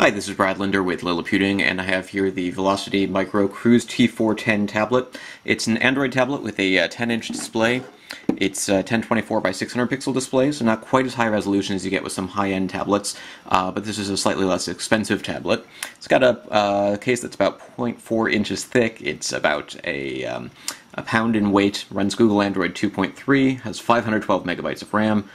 Hi, this is Brad Linder with Liliputing, and I have here the Velocity Micro Cruz T410 tablet. It's an Android tablet with a 10-inch uh, display. It's a 1024 by 600 pixel display, so not quite as high resolution as you get with some high-end tablets, uh, but this is a slightly less expensive tablet. It's got a uh, case that's about 0.4 inches thick. It's about a, um, a pound in weight, runs Google Android 2.3, has 512 megabytes of RAM,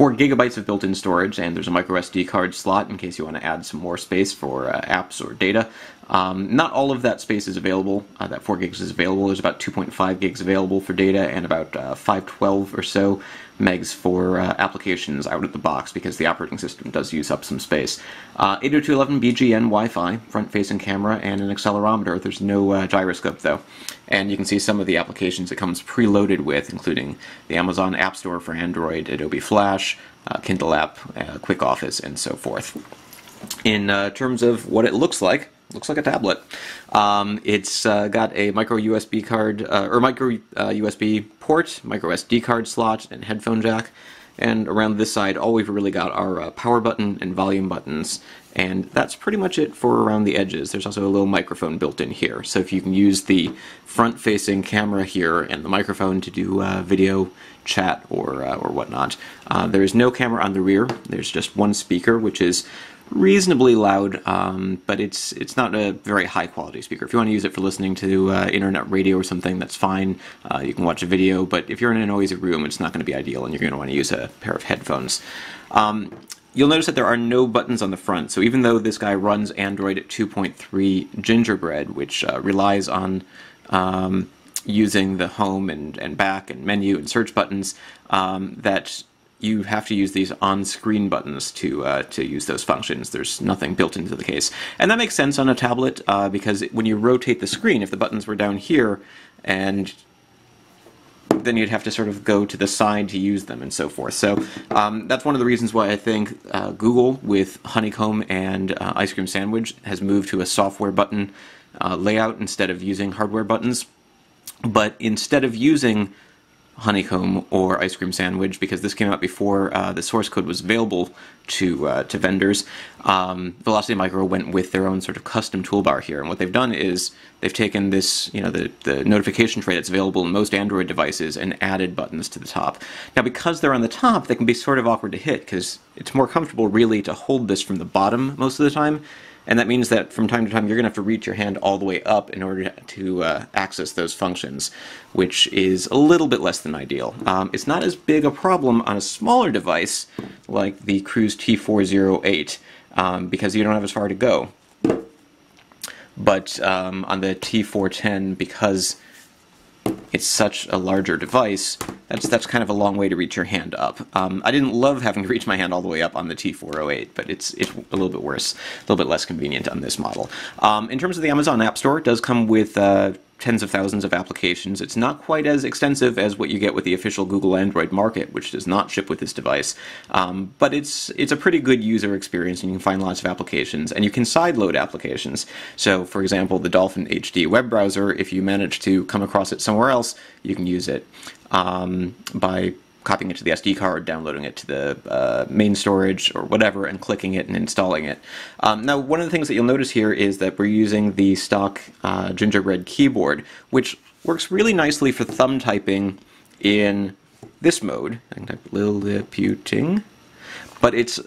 4 gigabytes of built-in storage, and there's a micro SD card slot in case you want to add some more space for uh, apps or data. Um, not all of that space is available. Uh, that 4 gigs is available. There's about 2.5 gigs available for data and about uh, 512 or so megs for uh, applications out of the box because the operating system does use up some space. Uh, 802.11bgn Wi-Fi, front-facing camera, and an accelerometer. There's no uh, gyroscope though. And you can see some of the applications it comes preloaded with, including the Amazon App Store for Android, Adobe Flash, uh, Kindle app, uh, Quick Office, and so forth. In uh, terms of what it looks like, looks like a tablet. Um, it's uh, got a micro USB card uh, or micro uh, USB port, micro SD card slot, and headphone jack. And around this side, all we've really got are uh, power button and volume buttons. And that's pretty much it for around the edges. There's also a little microphone built in here. So if you can use the front-facing camera here and the microphone to do uh, video chat or, uh, or whatnot. there is no camera on the rear. There's just one speaker, which is reasonably loud, um, but it's it's not a very high quality speaker. If you want to use it for listening to uh, internet radio or something, that's fine. Uh, you can watch a video, but if you're in a noisy room, it's not going to be ideal, and you're going to want to use a pair of headphones. Um, you'll notice that there are no buttons on the front, so even though this guy runs Android at 2.3 Gingerbread, which uh, relies on um, using the home and, and back and menu and search buttons, um, that you have to use these on-screen buttons to uh, to use those functions. There's nothing built into the case, and that makes sense on a tablet uh, because when you rotate the screen, if the buttons were down here, and then you'd have to sort of go to the side to use them and so forth. So um, that's one of the reasons why I think uh, Google with Honeycomb and uh, Ice Cream Sandwich has moved to a software button uh, layout instead of using hardware buttons. But instead of using honeycomb or ice cream sandwich because this came out before uh, the source code was available to uh, to vendors. Um, Velocity Micro went with their own sort of custom toolbar here, and what they've done is they've taken this, you know, the, the notification tray that's available in most Android devices and added buttons to the top. Now, because they're on the top, they can be sort of awkward to hit because it's more comfortable really to hold this from the bottom most of the time and that means that from time to time you're going to have to reach your hand all the way up in order to uh, access those functions, which is a little bit less than ideal. Um, it's not as big a problem on a smaller device like the Cruz T408 um, because you don't have as far to go. But um, on the T410, because it's such a larger device, that's that's kind of a long way to reach your hand up. Um, I didn't love having to reach my hand all the way up on the T408, but it's it's a little bit worse, a little bit less convenient on this model. Um, in terms of the Amazon App Store, it does come with uh, tens of thousands of applications. It's not quite as extensive as what you get with the official Google Android Market, which does not ship with this device. Um, but it's it's a pretty good user experience, and you can find lots of applications, and you can sideload applications. So, for example, the Dolphin HD web browser, if you manage to come across it somewhere else, you can use it um, by copying it to the SD card, downloading it to the uh, main storage or whatever, and clicking it and installing it. Um, now, one of the things that you'll notice here is that we're using the stock uh, Gingerbread keyboard, which works really nicely for thumb typing in this mode. I can type Liliputing, but it's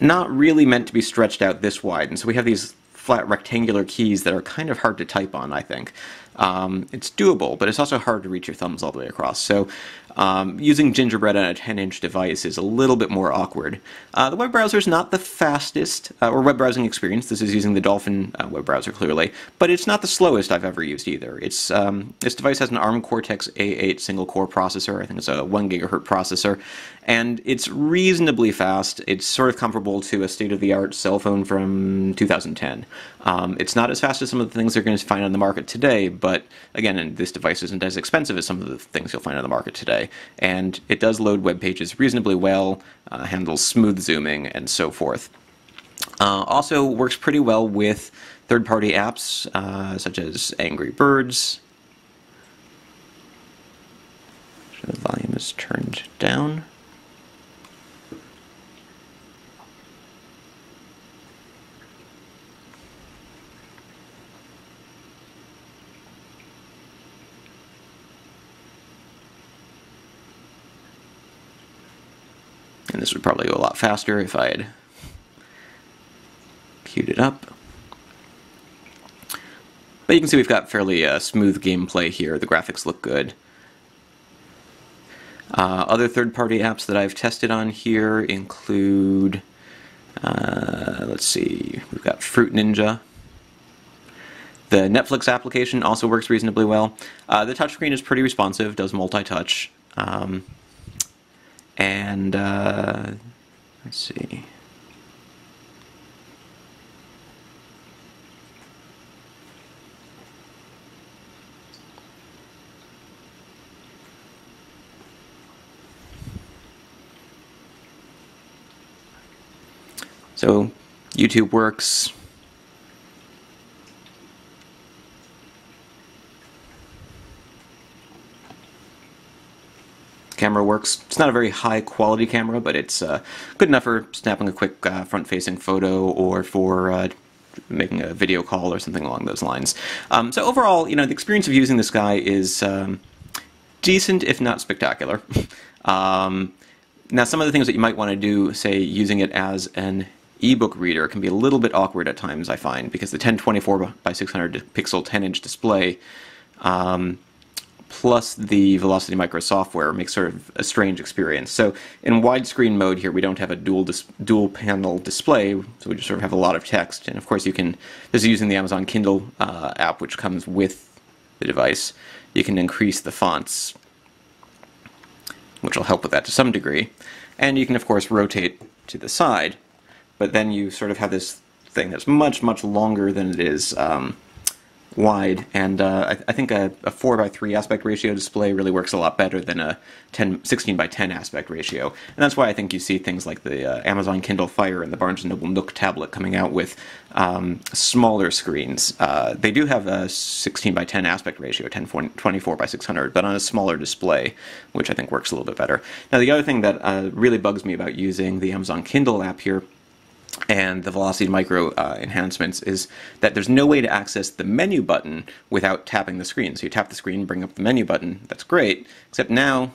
not really meant to be stretched out this wide, and so we have these flat rectangular keys that are kind of hard to type on, I think. Um, it's doable, but it's also hard to reach your thumbs all the way across. So um, using Gingerbread on a 10-inch device is a little bit more awkward. Uh, the web browser is not the fastest, uh, or web browsing experience. This is using the Dolphin uh, web browser clearly, but it's not the slowest I've ever used either. It's um, this device has an ARM Cortex A8 single-core processor. I think it's a one gigahertz processor, and it's reasonably fast. It's sort of comparable to a state-of-the-art cell phone from 2010. Um, it's not as fast as some of the things they're going to find on the market today, but again, this device isn't as expensive as some of the things you'll find on the market today. And it does load web pages reasonably well, uh, handles smooth zooming, and so forth. Uh, also works pretty well with third-party apps uh, such as Angry Birds. The volume is turned down. And this would probably go a lot faster if I had queued it up. But you can see we've got fairly uh, smooth gameplay here. The graphics look good. Uh, other third-party apps that I've tested on here include, uh, let's see, we've got Fruit Ninja. The Netflix application also works reasonably well. Uh, the touchscreen is pretty responsive, does multi-touch. Um, and, uh, let's see. So YouTube works. Camera works. It's not a very high quality camera, but it's uh, good enough for snapping a quick uh, front facing photo or for uh, making a video call or something along those lines. Um, so overall, you know, the experience of using this guy is um, decent, if not spectacular. um, now, some of the things that you might want to do, say, using it as an ebook reader can be a little bit awkward at times, I find, because the 1024 by 600 pixel 10 inch display um, plus the Velocity Micro software makes sort of a strange experience. So in widescreen mode here, we don't have a dual dual panel display, so we just sort of have a lot of text. And of course, you can this is using the Amazon Kindle uh, app, which comes with the device. You can increase the fonts, which will help with that to some degree. And you can of course rotate to the side but then you sort of have this thing that's much, much longer than it is um, wide, and uh, I, I, think a, a, 4 by 3 aspect ratio display really works a lot better than a 10, 16 by 10 aspect ratio, and that's why I think you see things like the uh, Amazon Kindle Fire and the Barnes & Noble Nook tablet coming out with um, smaller screens. Uh, they do have a 16 by 10 aspect ratio, 1024 by 600, but on a smaller display, which I think works a little bit better. Now the other thing that uh, really bugs me about using the Amazon Kindle app here and the Velocity Micro uh, enhancements is that there's no way to access the menu button without tapping the screen. So you tap the screen, bring up the menu button, that's great, except now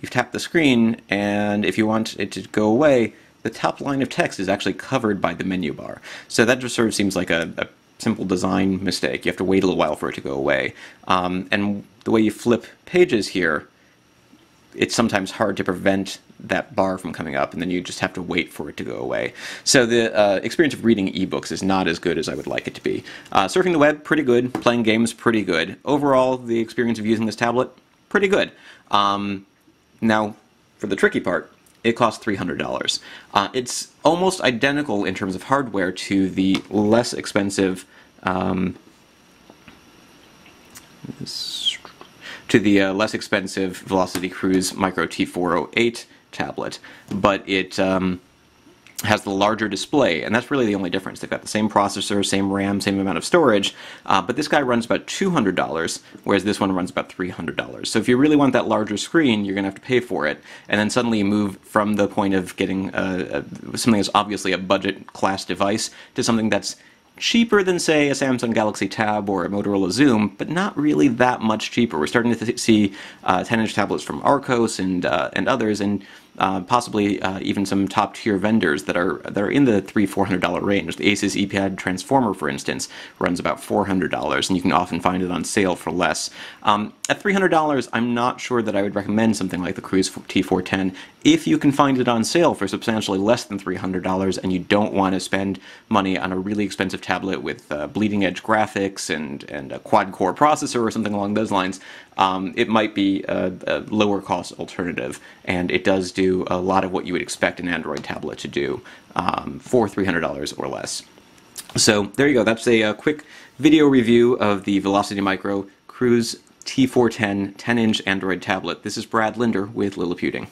you've tapped the screen, and if you want it to go away, the top line of text is actually covered by the menu bar. So that just sort of seems like a, a simple design mistake. You have to wait a little while for it to go away. Um, and the way you flip pages here, it's sometimes hard to prevent that bar from coming up, and then you just have to wait for it to go away. So the uh, experience of reading ebooks is not as good as I would like it to be. Uh, surfing the web, pretty good. Playing games, pretty good. Overall, the experience of using this tablet, pretty good. Um, now, for the tricky part, it costs $300. Uh, it's almost identical in terms of hardware to the less expensive um, to the uh, less expensive Velocity Cruz Micro T408 tablet, but it um, has the larger display, and that's really the only difference. They've got the same processor, same RAM, same amount of storage, uh, but this guy runs about $200, whereas this one runs about $300. So if you really want that larger screen, you're going to have to pay for it, and then suddenly you move from the point of getting a, a, something that's obviously a budget class device to something that's cheaper than, say, a Samsung Galaxy Tab or a Motorola Xoom, but not really that much cheaper. We're starting to see 10-inch uh, tablets from Archos and uh, and others, and uh, possibly uh, even some top tier vendors that are that are in the three four hundred dollar range. The Asus Eee Pad Transformer, for instance, runs about four hundred dollars, and you can often find it on sale for less. Um, at three hundred dollars, I'm not sure that I would recommend something like the Cruz T410 if you can find it on sale for substantially less than three hundred dollars, and you don't want to spend money on a really expensive tablet with uh, bleeding edge graphics and and a quad core processor or something along those lines. Um, it might be a, a lower cost alternative, and it does do a lot of what you would expect an Android tablet to do um, for $300 or less. So there you go. That's a, a, quick video review of the Velocity Micro Cruz T410 10-inch Android tablet. This is Brad Linder with Liliputing.